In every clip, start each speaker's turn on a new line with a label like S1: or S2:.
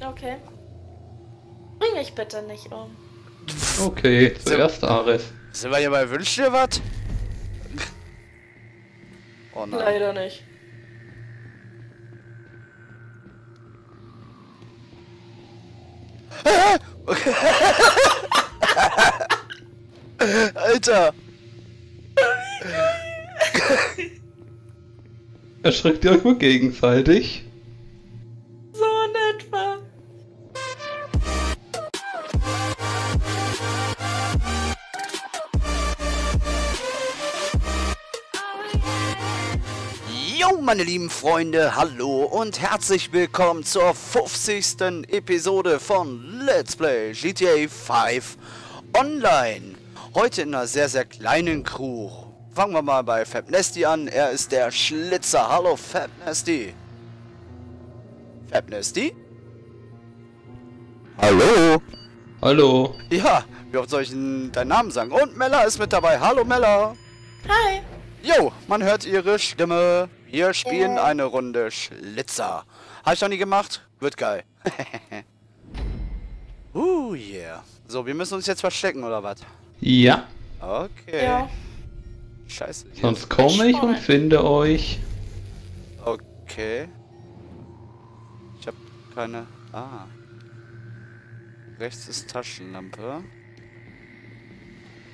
S1: Okay. Bring mich bitte nicht um.
S2: Okay, zuerst Ares.
S3: Sind wir hier bei Wünsch dir was? Oh nein.
S1: Leider nicht.
S3: Alter!
S2: Erschreckt ihr euch mal gegenseitig?
S3: Jo, meine lieben Freunde, hallo und herzlich willkommen zur 50. Episode von Let's Play GTA 5 Online. Heute in einer sehr, sehr kleinen Crew. Fangen wir mal bei Fabnesty an. Er ist der Schlitzer. Hallo, Fabnesty. Fabnesty? Hallo?
S2: Hallo.
S3: Ja, wie oft soll ich denn deinen Namen sagen? Und Mella ist mit dabei. Hallo, Mella.
S1: Hi.
S3: Jo, man hört ihre Stimme. Wir spielen
S1: Äh.
S3: eine Runde Schlitzer. Habe ich noch nie gemacht? Wird geil. uh, yeah. So, wir müssen uns jetzt verstecken, oder was?
S2: Ja,
S3: Okay.
S1: Ja.
S3: Scheiße.
S2: sonst komme ich und finde euch.
S3: Okay. Ich habe keine... Ah. Rechts ist Taschenlampe.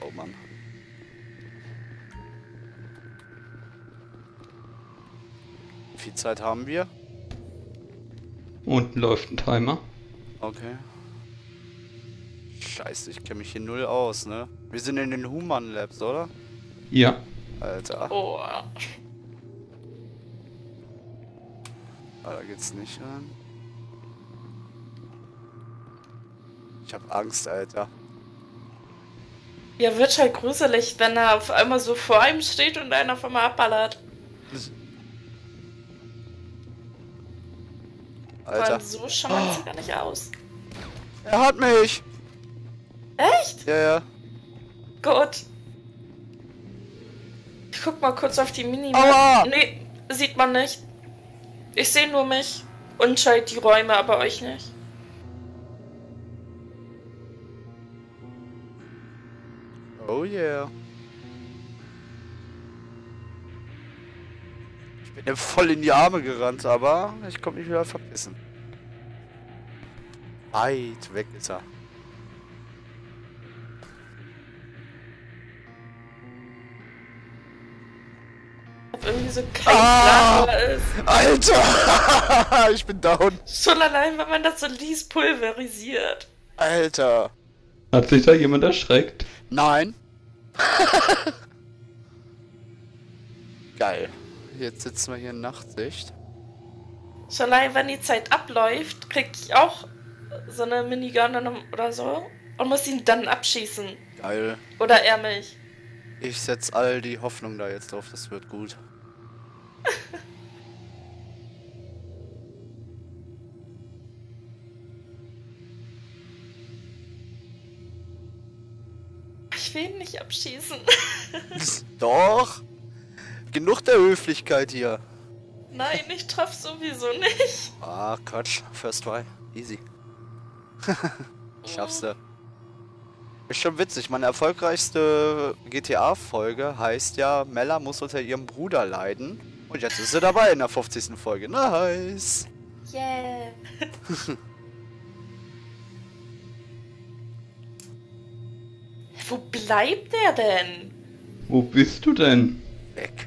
S3: Oh Mann. Viel Zeit haben wir?
S2: Unten läuft ein Timer.
S3: Okay. Scheiße, ich kenne mich hier null aus, ne? Wir sind in den Human Labs, oder?
S2: Ja.
S3: Alter.
S1: Oh.
S3: Ah, da geht's nicht ran. Ich hab Angst, Alter.
S1: Ja, wird halt gruselig, wenn er auf einmal so vor ihm steht und einen auf einmal abballert.
S3: Alter.
S1: So charmant sieht er nicht aus.
S3: Er hat mich!
S1: Echt?
S3: Ja, ja.
S1: Gut. Ich guck mal kurz auf die Minimap.
S3: Aua!
S1: Nee, sieht man nicht. Ich sehe nur mich und halt die Räume, aber euch nicht.
S3: Oh yeah. Bin ihm voll in die Arme gerannt, aber ich konnte mich wieder verpissen. Weit weg ist er.
S1: Ich hab irgendwie so kein
S3: Ah!
S1: Plan, er ist.
S3: Alter! ich bin down.
S1: Schon allein, wenn man das so liest, pulverisiert.
S3: Alter.
S2: Hat sich da jemand erschreckt?
S3: Nein. Geil. Jetzt sitzen wir hier in Nachtsicht.
S1: Schon allein, wenn die Zeit abläuft, krieg ich auch so eine Minigun oder so und muss ihn dann abschießen.
S3: Geil.
S1: Oder er mich.
S3: Ich setz all die Hoffnung da jetzt drauf, das wird gut.
S1: Ich will ihn nicht abschießen.
S3: Doch. Genug der Höflichkeit hier.
S1: Nein, ich treffe sowieso nicht.
S3: Ah, Quatsch. First try. Easy. Schaffst du. Ist schon witzig. Meine erfolgreichste GTA-Folge heißt ja, Mella muss unter ihrem Bruder leiden. Und jetzt ist sie dabei in der 50. Folge. Nice.
S1: Yeah. Wo bleibt der denn?
S2: Wo bist du denn?
S3: Weg.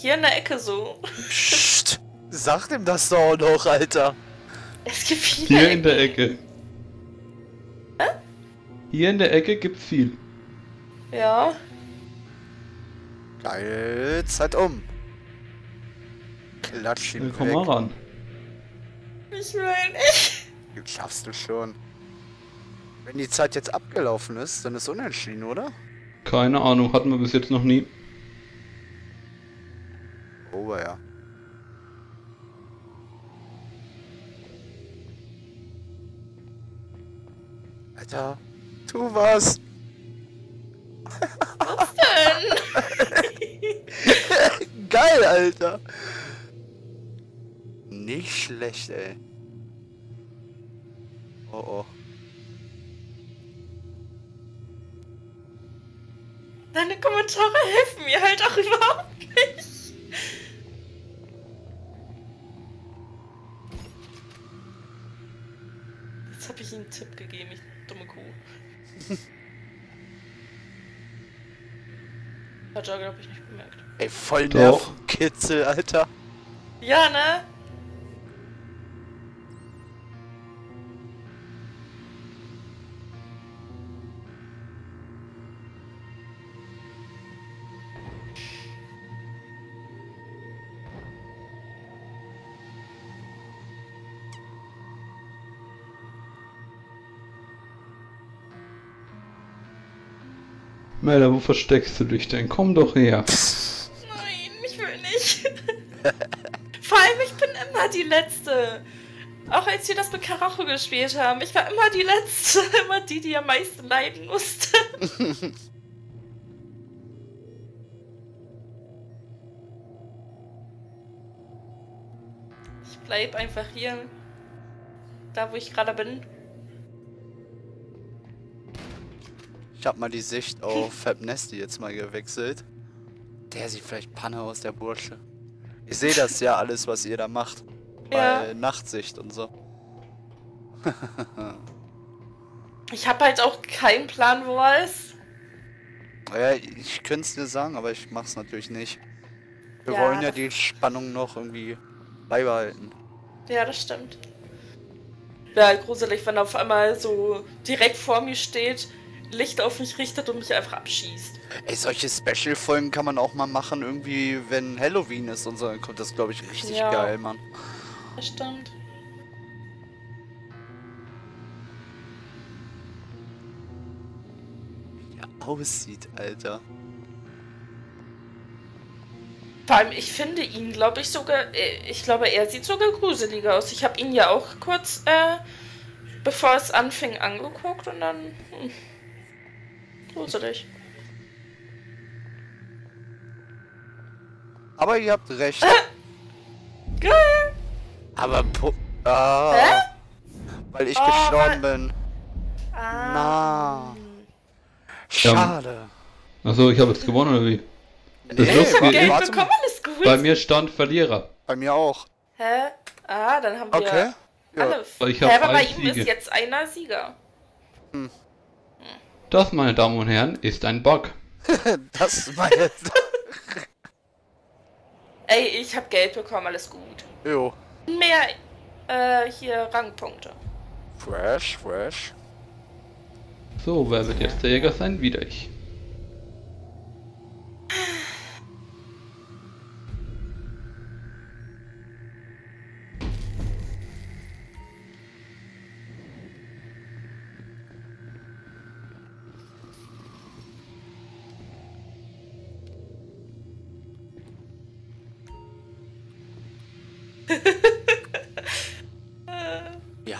S1: Hier in der Ecke so.
S3: Psst. Sag ihm das doch auch noch, Alter.
S1: Es gibt viele
S2: Hier in der Ecke. Hier in der Ecke gibt's viel.
S1: Ja.
S3: Geil. Zeit um. Klatsch ihn
S2: komm mal ran.
S1: Ich will nicht.
S3: Das schaffst du schon. Wenn die Zeit jetzt abgelaufen ist, dann ist unentschieden, oder?
S2: Keine Ahnung, hatten wir bis jetzt noch nie.
S3: Oh ja. Alter, tu was!
S1: Was denn?
S3: Geil, Alter! Nicht schlecht, ey. Oh oh.
S1: Deine Kommentare helfen mir halt auch überhaupt Tipp gegeben, ich dumme Kuh. Hat er, glaube ich, nicht bemerkt.
S3: Ey, voll
S2: Doch.
S3: Nervenkitzel, Alter.
S1: Ja, ne?
S2: Melda, wo versteckst du dich denn? Komm doch her.
S1: Nein, ich will nicht. Vor allem, ich bin immer die Letzte. Auch als wir das mit Karacho gespielt haben, ich war immer die Letzte, immer die, die am meisten leiden musste. ich bleib einfach hier, da wo ich gerade bin.
S3: Ich hab mal die Sicht auf Fab Nasty jetzt mal gewechselt. Der sieht vielleicht Panne aus, der Bursche. Ich sehe das ja alles, was ihr da macht. Bei
S1: Ja.
S3: Nachtsicht und so.
S1: Ich habe halt auch keinen Plan, wo er ist.
S3: Ja, ich könnte es dir sagen, aber ich mach's natürlich nicht. Wir
S1: Ja,
S3: wollen ja die Spannung noch irgendwie beibehalten.
S1: Ja, das stimmt. Wäre halt gruselig, wenn er auf einmal so direkt vor mir steht, Licht auf mich richtet und mich einfach abschießt.
S3: Ey, solche Special-Folgen kann man auch mal machen, irgendwie, wenn Halloween ist und so. Dann kommt das, glaube ich, richtig
S1: Ja.
S3: geil, Mann.
S1: Das stimmt.
S3: Wie der aussieht, Alter.
S1: Vor allem, ich finde ihn, glaube ich, sogar. äh, Ich glaube, er sieht sogar gruseliger aus. Ich habe ihn ja auch kurz, äh, bevor es anfing, angeguckt und dann. Hm, gruselig.
S3: Aber ihr habt recht.
S1: Geil!
S3: Aber pu ah,
S1: Hä?
S3: weil ich
S1: Oh,
S3: gestorben
S1: weil-
S3: bin.
S1: Ah.
S3: Na. Schade.
S2: Achso, ich habe jetzt gewonnen oder wie? Das
S3: Nee,
S2: ist lustig.
S3: warte-
S1: Geld bekommen, alles gut.
S2: Bei mir stand Verlierer.
S3: Bei mir auch.
S1: Hä? Ah, dann haben wir
S3: Okay. Ja.
S1: alle.
S2: Aber ich
S1: Hä,
S2: hab
S1: aber bei ihm
S2: Siege.
S1: ist jetzt einer Sieger.
S2: Das, meine Damen und Herren, ist ein Bug.
S3: Das ist meine.
S1: Ey, ich hab Geld bekommen, alles gut.
S3: jo.
S1: Mehr äh, hier Rangpunkte.
S3: Fresh, fresh.
S2: So, wer wird jetzt der Jäger sein? Wieder ich.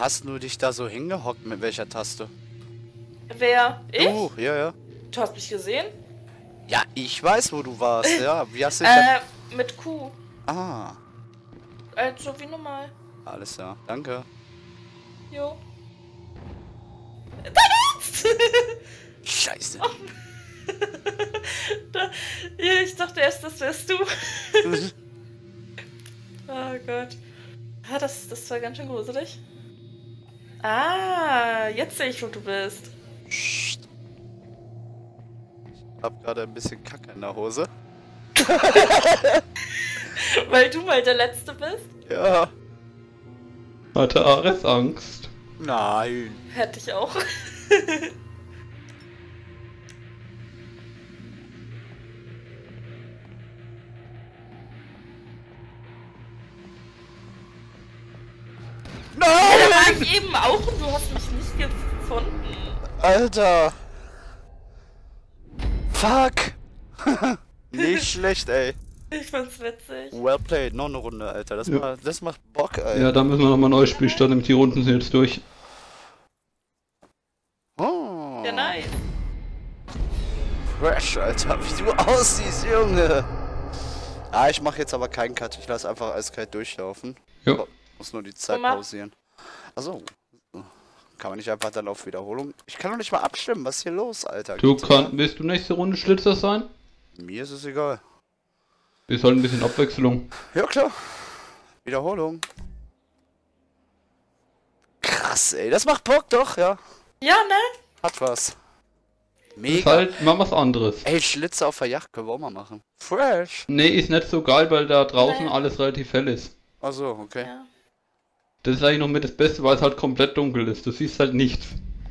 S3: Hast du dich da so hingehockt? Mit welcher Taste?
S1: Wer? Ich?
S3: Du, ja, ja.
S1: Du hast mich gesehen?
S3: Ja, ich weiß, wo du warst, ja. Wie hast du dich da...
S1: Äh, mit Q.
S3: Ah,
S1: Also wie normal.
S3: alles klar. Danke.
S1: Jo. Dein Ernst?
S3: Scheiße.
S1: da, ja, ich dachte erst, das wärst du. oh Gott. Ah, das, das war ganz schön gruselig. Ah, jetzt sehe ich, wo du bist.
S3: Psst. Ich hab gerade ein bisschen Kacke in der Hose.
S1: Weil du mal der Letzte bist.
S3: Ja.
S2: Hatte Ares Angst.
S3: Nein.
S1: Hätte ich auch. ich eben auch und du hast mich nicht gefunden.
S3: Alter. Fuck. Nicht schlecht, ey.
S1: Ich fand's witzig.
S3: Well played. Noch eine Runde, Alter. Das,
S2: Ja.
S3: macht, das macht Bock, ey.
S2: Ja, da müssen wir nochmal neu spielen, statt die Runden sind jetzt durch.
S3: Oh.
S1: Ja, nice.
S3: Fresh, Alter. Wie du aussiehst, Junge. Ah, ich mache jetzt aber keinen Cut. Ich lasse einfach eiskalt durchlaufen.
S2: Ja.
S3: Muss nur die Zeit pausieren. Achso. Kann man nicht einfach dann auf Wiederholung? Ich kann doch nicht mal abstimmen. Was ist hier los, Alter?
S2: Du kannst, willst du nächste Runde Schlitzer sein?
S3: Mir ist es egal.
S2: Wir sollen ein bisschen Abwechslung.
S3: Ja, klar. Wiederholung. Krass, ey. Das macht Bock doch, ja.
S1: Ja, ne?
S3: Hat was.
S2: Ist
S3: Mega.
S2: halt mal was anderes.
S3: Ey, Schlitze auf der Yacht können wir auch mal machen. Fresh.
S2: Nee, ist nicht so geil, weil da draußen
S1: Nee.
S2: alles relativ hell ist.
S3: Achso, okay.
S1: Ja.
S2: Das ist eigentlich noch mit das Beste, weil es halt komplett dunkel ist. Du siehst halt nichts.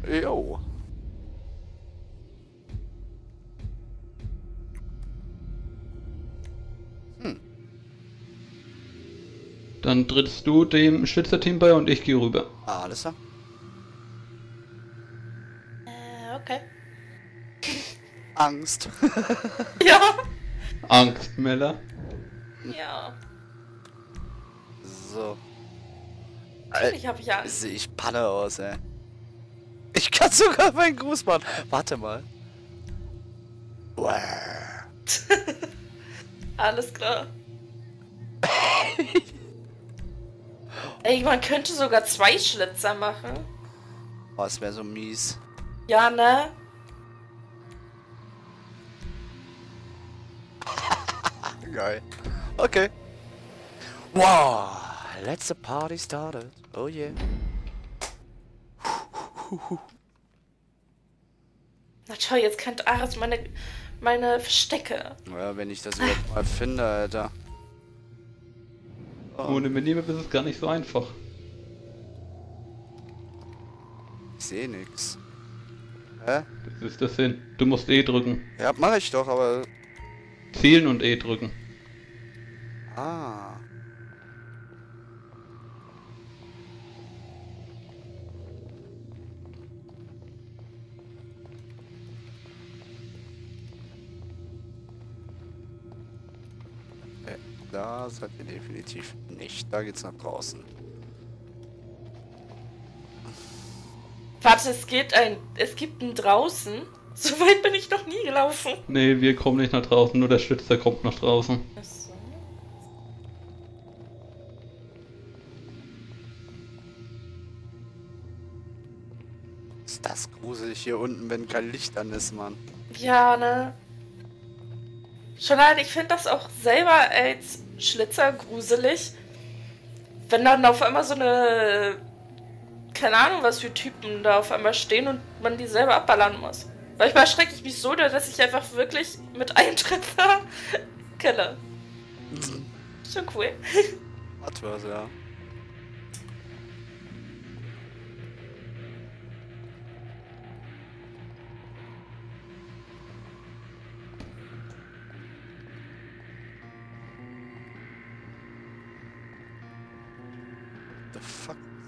S3: Jo.
S2: Dann trittst du dem Schlitzer-Team bei und ich gehe rüber.
S3: Ah, alles klar.
S1: Äh, okay.
S3: Angst.
S1: Ja.
S2: Angst, Mella.
S1: Ja.
S3: so.
S1: Natürlich habe ich Angst.
S3: Sehe ich Panne aus, ey. Ich kann sogar meinen Gruß machen. Warte mal.
S1: Alles klar. Ey, man könnte sogar zwei Schlitzer machen.
S3: Oh, das wäre so mies.
S1: Ja, ne?
S3: Geil. Okay. Wow. Let's the party started. Oh yeah.
S1: Na toll, jetzt kennt Ares meine, meine Verstecke.
S3: Ja, wenn ich das überhaupt mal finde, Alter. Oh,
S2: Ohne Minimap ist es gar nicht so einfach.
S3: ich sehe nix. Hä?
S2: Das ist der Sinn. Du musst E drücken.
S3: Ja, mache ich doch, aber...
S2: Zielen und E drücken.
S3: Ah. Da seid ihr definitiv nicht. Da geht's nach draußen.
S1: Warte, es geht ein. Es gibt ein draußen. So weit bin ich noch nie gelaufen.
S2: Nee, wir kommen nicht nach draußen, nur der Schlitzer kommt nach draußen.
S1: Achso.
S3: Ist das gruselig hier unten, wenn kein Licht an ist, Mann.
S1: Ja, ne? Schon allein, ich finde das auch selber als Schlitzer gruselig. Wenn dann auf einmal so eine. Keine Ahnung, was für Typen da auf einmal stehen und man die selber abballern muss. Manchmal erschrecke ich mich so, dass ich einfach wirklich mit einem Treffer kille. Schon cool.
S3: Hat was, ja.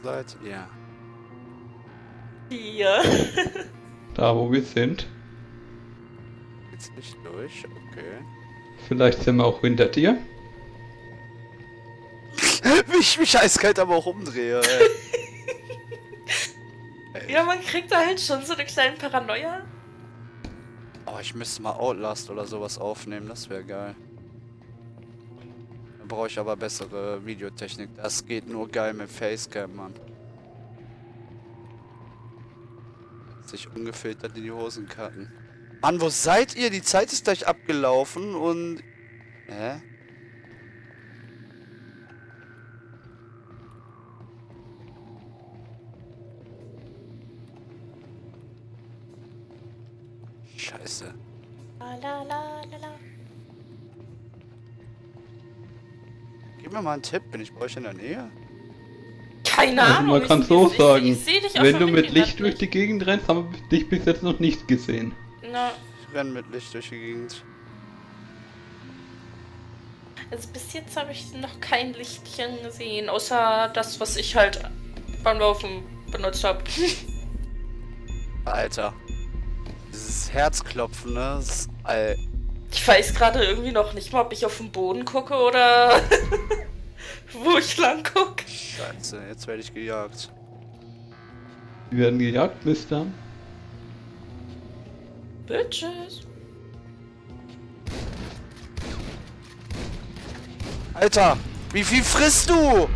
S3: Seid ihr?
S1: Hier.
S2: Da, wo wir sind.
S3: Geht's nicht durch? Okay.
S2: Vielleicht sind wir auch hinter dir.
S3: Wie ich mich eiskalt aber auch umdrehe.
S1: Ja, man kriegt da halt schon so eine kleine Paranoia.
S3: Oh, ich müsste mal Outlast oder sowas aufnehmen, das wäre geil. Brauche ich aber bessere Videotechnik. Das geht nur geil mit Facecam, Mann. Sich ungefiltert in die Hosen kacken. Mann, wo seid ihr? Die Zeit ist gleich abgelaufen und... Hä? Scheiße.
S1: La, la, la,
S3: mir mal einen Tipp, bin ich bei euch in der Nähe?
S1: Keine
S2: Also
S1: Ahnung.
S2: man
S1: ich-
S2: kann
S1: ich-
S2: so
S1: ich-
S2: sagen,
S1: Ich, auf
S2: wenn du mit Licht durch
S1: nicht.
S2: die Gegend rennst, haben wir dich bis jetzt noch nicht gesehen.
S1: Na,
S3: Ich renn mit Licht durch die Gegend.
S1: also bis jetzt habe ich noch kein Lichtchen gesehen, außer das, was ich halt beim Laufen benutzt habe.
S3: Alter. Dieses Herzklopfen, ne? Das ist, all
S1: Ich weiß gerade irgendwie noch nicht mal, ob ich auf den Boden gucke oder wo ich lang gucke.
S3: Scheiße, jetzt werde ich gejagt.
S2: Wir werden gejagt, Mister.
S1: Bitches.
S3: Alter, wie viel frisst du?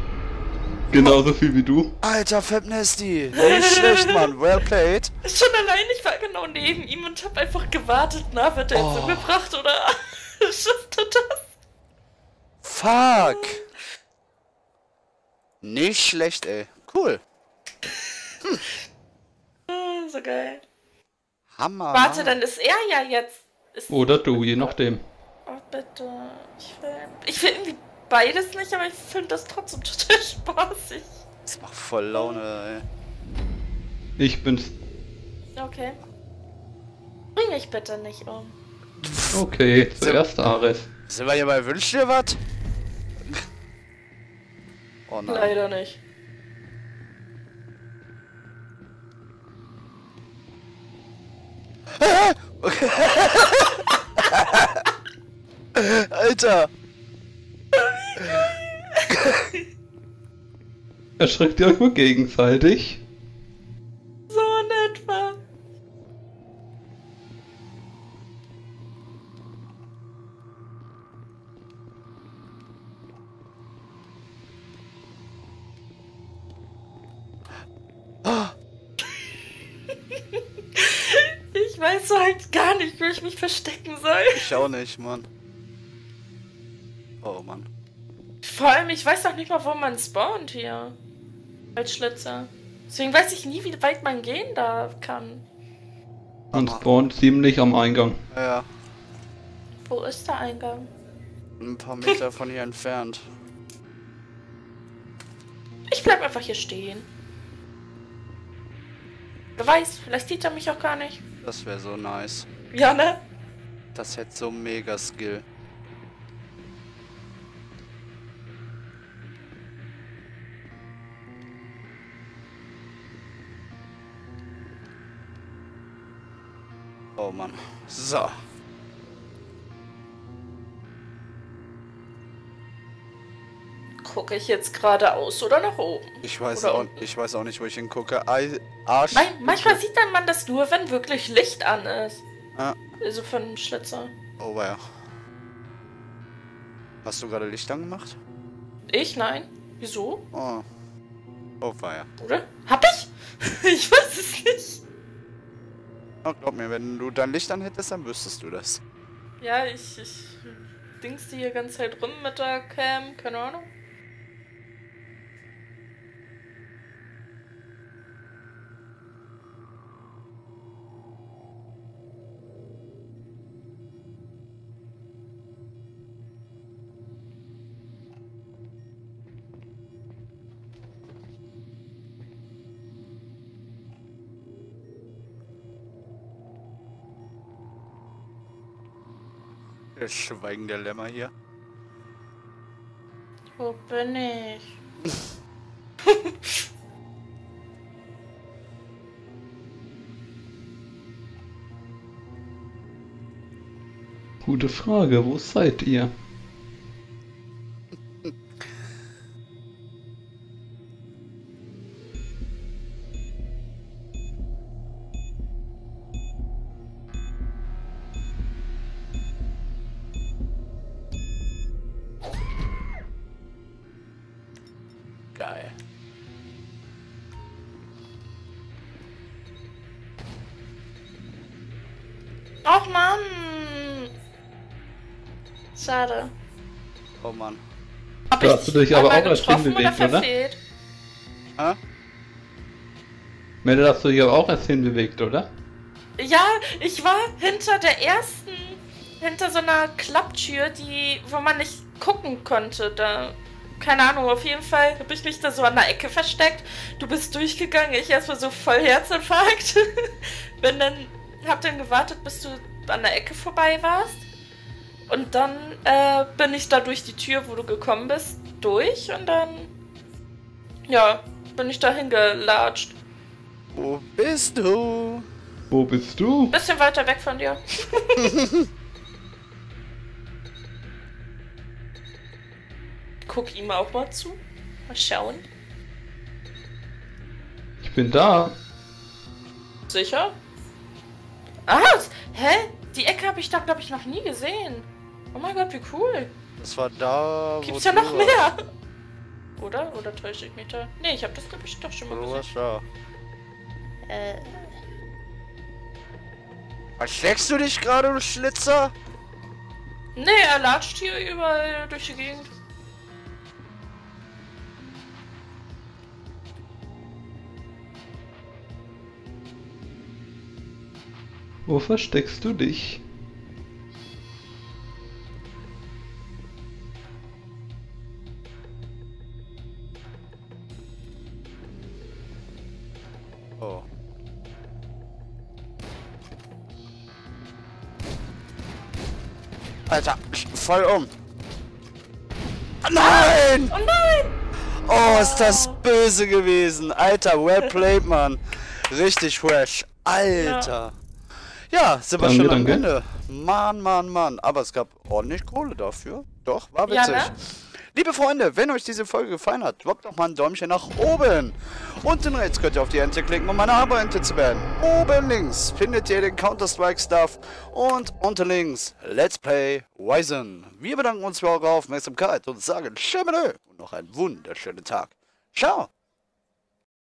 S2: Genauso viel wie du.
S3: Alter, Fab Nasty. Nicht schlecht, Mann. Well played.
S1: Schon allein, ich war genau neben ihm und hab einfach gewartet, na, wird er jetzt
S3: Oh.
S1: umgebracht oder schafft er das?
S3: Fuck. Nicht schlecht, ey. Cool.
S1: Ah, So geil.
S3: Hammer.
S1: Warte,
S3: Mann.
S1: dann ist er ja jetzt. Ist,
S2: Oder du, je nachdem.
S1: oh, bitte. Ich will. Ich will irgendwie beides nicht, aber ich finde das trotzdem total spaßig.
S3: Das macht voll Laune, ey.
S2: Ich bin's.
S1: Okay. Bring mich bitte nicht um.
S2: Okay, zuerst Ares.
S3: Sind wir hier bei Wünsch dir was? Oh nein.
S1: Leider nicht.
S3: Alter.
S2: Erschreckt ihr euch mal gegenseitig?
S1: So in etwa. Ich weiß so halt gar nicht, wo ich mich verstecken soll.
S3: Ich auch nicht, Mann. Oh Mann.
S1: Vor allem, ich weiß doch nicht mal, wo man spawnt hier. Als Schlitzer. Deswegen weiß ich nie, wie weit man gehen da kann.
S2: Man spawnt ziemlich am Eingang.
S3: Ja,
S1: Wo ist der Eingang?
S3: ein paar Meter von hier entfernt.
S1: Ich bleib einfach hier stehen. Wer weiß, vielleicht sieht er mich auch gar nicht.
S3: Das wäre so nice.
S1: Ja, ne?
S3: Das hätte so mega Skill. Oh Mann. So.
S1: Gucke ich jetzt geradeaus oder nach oben?
S3: Ich weiß,
S1: Oder
S3: auch,
S1: unten.
S3: ich weiß auch nicht, wo ich hingucke. Ei, Arsch.
S1: Nein, manchmal sieht dann man das nur, wenn wirklich Licht an ist.
S3: Ah,
S1: Also von einem Schlitzer.
S3: oh ja. Hast du gerade Licht angemacht?
S1: Ich? Nein. Wieso?
S3: Oh. Oh weia.
S1: Oder? Hab ich? ich weiß es nicht.
S3: Oh, glaub mir, wenn du dein Licht an hättest, dann wüsstest du das.
S1: Ja, ich, ich dings die hier ganze Zeit rum mit der Cam, keine Ahnung.
S3: Das Schweigen der Lämmer hier.
S1: Wo bin ich?
S2: Gute Frage, wo seid ihr?
S1: Mann! Schade.
S3: Oh Mann.
S1: Hab
S2: Da hast du dich aber auch erst
S1: getroffen
S2: hinbewegt,
S1: oder? verfehlt?
S3: Hä?
S2: Melde, hast du dich aber auch erst hinbewegt, oder?
S1: Ja, ich war hinter der ersten, hinter so einer Klapptür, die, wo man nicht gucken konnte. Da, keine Ahnung, auf jeden Fall habe ich mich da so an der Ecke versteckt. Du bist durchgegangen, ich erstmal so voll Herzinfarkt. Bin dann, hab dann gewartet, bis du an der Ecke vorbei warst. Und dann äh, bin ich da durch die Tür, wo du gekommen bist, durch und dann, ja, bin ich da hingelatscht.
S3: Wo bist du?
S2: Wo bist du?
S1: Bisschen weiter weg von dir. Guck ihm auch mal zu. Mal schauen.
S2: Ich bin da.
S1: Sicher? Ah, hä? Die Ecke habe ich da, glaube ich, noch nie gesehen. Oh mein Gott, wie cool.
S3: Das war da,
S1: Gibt's ja
S3: du
S1: noch mehr. Oder? Oder täusche ich mich da? Nee, ich habe das, glaube ich, doch schon mal
S3: So
S1: gesehen.
S3: da.
S1: Äh,
S3: Versteckst du dich gerade, du Schlitzer?
S1: nee, er latscht hier überall durch die Gegend.
S2: Wo versteckst du dich?
S3: Oh. Alter, fall um. Nein!
S1: Oh nein!
S3: Oh, ist das böse gewesen. Alter, well played, Mann. Richtig fresh. Alter. Ja, sind wir
S2: Danke,
S3: schon am
S2: danke.
S3: Ende. Mann, Mann, Mann. Aber es gab ordentlich Kohle dafür. Doch, war
S1: Ja,
S3: witzig.
S1: ne?
S3: Liebe Freunde, wenn euch diese Folge gefallen hat, droppt doch mal ein Däumchen nach oben. Unten rechts könnt ihr auf die Ente klicken, um eine Abo-Ente zu werden. Oben links findet ihr den Counter-Strike-Stuff. Und unten links Let's Play Wizen. Wir bedanken uns für eure Aufmerksamkeit und sagen Tschüss und noch einen wunderschönen Tag. Ciao.